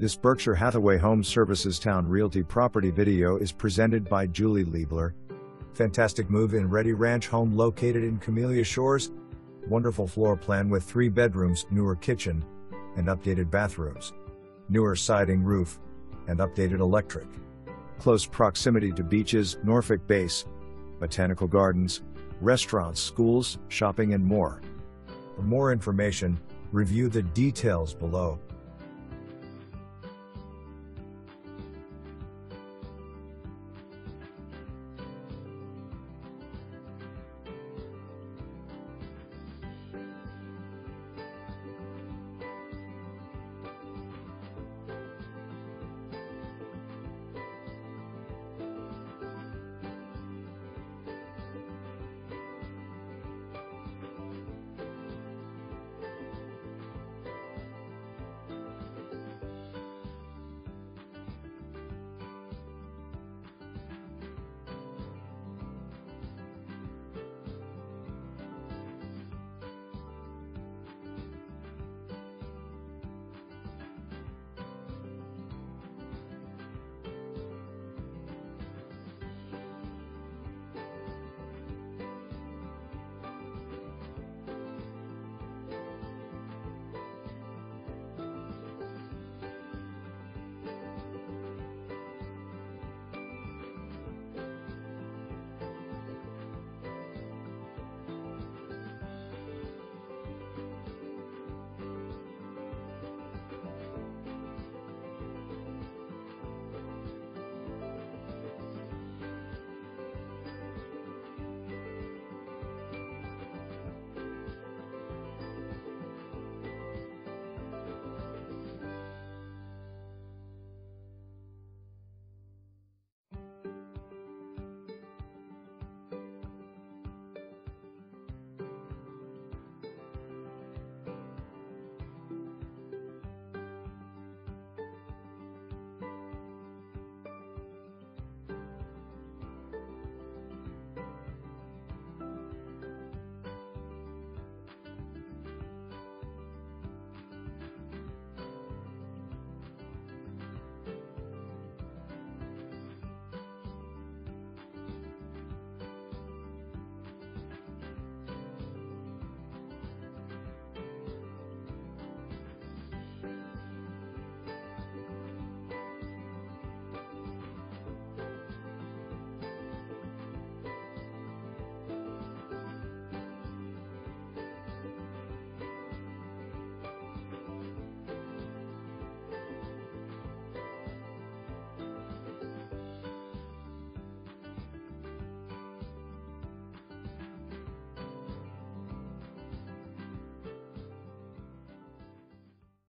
This Berkshire Hathaway Home Services Towne Realty property video is presented by Julie Liebler. Fantastic move in ready ranch home located in Camellia Shores. Wonderful floor plan with three bedrooms, newer kitchen, and updated bathrooms. Newer siding roof, and updated electric. Close proximity to beaches, Norfolk Base, botanical gardens, restaurants, schools, shopping, and more. For more information, review the details below.